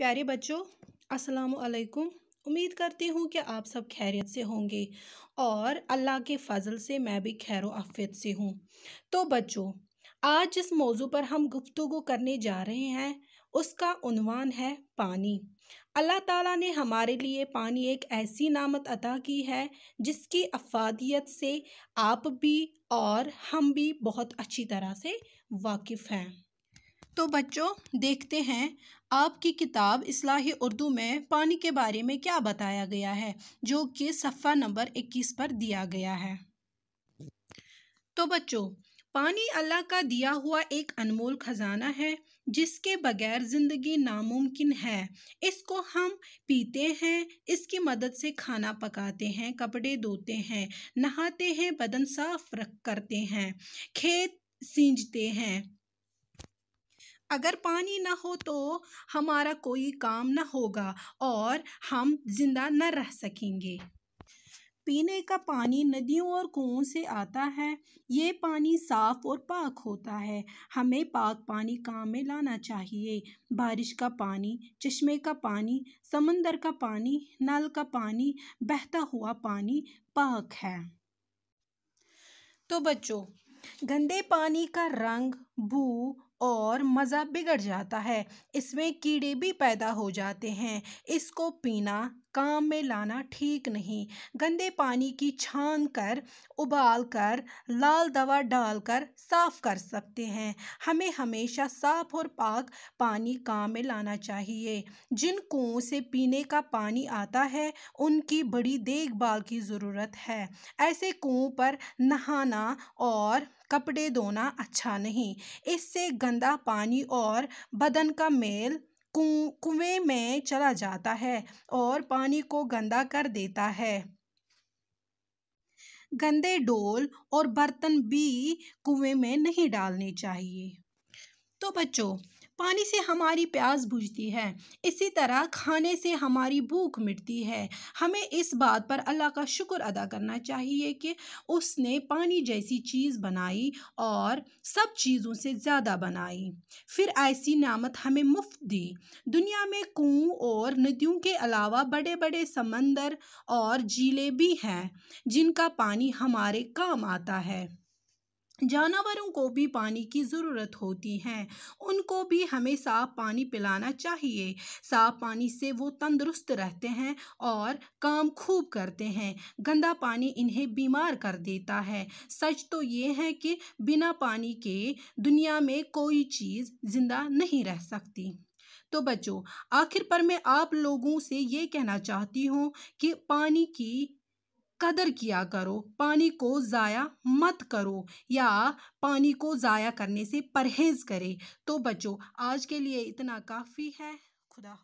प्यारे बच्चों, अस्सलाम वालेकुम उम्मीद करती हूँ कि आप सब खैरियत से होंगे और अल्लाह के फ़ज़ल से मैं भी खैर आफियत से हूँ। तो बच्चों, आज जिस मौजू पर हम गुफ्तु करने जा रहे हैं, उसका उनवान है पानी। अल्लाह ताला ने हमारे लिए पानी एक ऐसी नामत अता की है, जिसकी अफादियत से आप भी और हम भी बहुत अच्छी तरह से वाकिफ़ हैं। तो बच्चों, देखते हैं, आपकी किताब इस्लाही उर्दू में पानी के बारे में क्या बताया गया है, जो कि सफ़ा नंबर 21 पर दिया गया है। तो बच्चों, पानी अल्लाह का दिया हुआ एक अनमोल खजाना है, जिसके बगैर ज़िंदगी नामुमकिन है। इसको हम पीते हैं, इसकी मदद से खाना पकाते हैं, कपड़े धोते हैं, नहाते हैं, बदन साफ़ रख करते हैं, खेत सींचते हैं। अगर पानी ना हो तो हमारा कोई काम ना होगा और हम ज़िंदा न रह सकेंगे। पीने का पानी नदियों और कुओं से आता है। ये पानी साफ़ और पाक होता है। हमें पाक पानी काम में लाना चाहिए। बारिश का पानी, चश्मे का पानी, समंदर का पानी, नल का पानी, बहता हुआ पानी पाक है। तो बच्चों, गंदे पानी का रंग, बू और मज़ा बिगड़ जाता है। इसमें कीड़े भी पैदा हो जाते हैं। इसको पीना, काम में लाना ठीक नहीं। गंदे पानी की छान कर, उबाल कर, लाल दवा डालकर साफ़ कर सकते हैं। हमें हमेशा साफ़ और पाक पानी काम में लाना चाहिए। जिन कुओं से पीने का पानी आता है, उनकी बड़ी देखभाल की ज़रूरत है। ऐसे कुओं पर नहाना और कपड़े धोना अच्छा नहीं। इससे गंदा पानी और बदन का मेल कुएँ में चला जाता है और पानी को गंदा कर देता है। गंदे डोल और बर्तन भी कुएँ में नहीं डालने चाहिए। तो बच्चों पानी से हमारी प्यास बुझती है। इसी तरह खाने से हमारी भूख मिटती है। हमें इस बात पर अल्लाह का शुक्र अदा करना चाहिए कि उसने पानी जैसी चीज़ बनाई और सब चीज़ों से ज़्यादा बनाई। फिर ऐसी नामत हमें मुफ़्त दी। दुनिया में कुओं और नदियों के अलावा बड़े बड़े समंदर और झीलें भी हैं जिनका पानी हमारे काम आता है। जानवरों को भी पानी की ज़रूरत होती है। उनको भी हमें साफ़ पानी पिलाना चाहिए। साफ़ पानी से वो तंदुरुस्त रहते हैं और काम खूब करते हैं। गंदा पानी इन्हें बीमार कर देता है। सच तो ये है कि बिना पानी के दुनिया में कोई चीज़ ज़िंदा नहीं रह सकती। तो बच्चों, आखिर पर मैं आप लोगों से ये कहना चाहती हूँ कि पानी की कदर किया करो, पानी को ज़ाया मत करो या पानी को ज़ाया करने से परहेज़ करें। तो बच्चों, आज के लिए इतना काफ़ी है। खुदा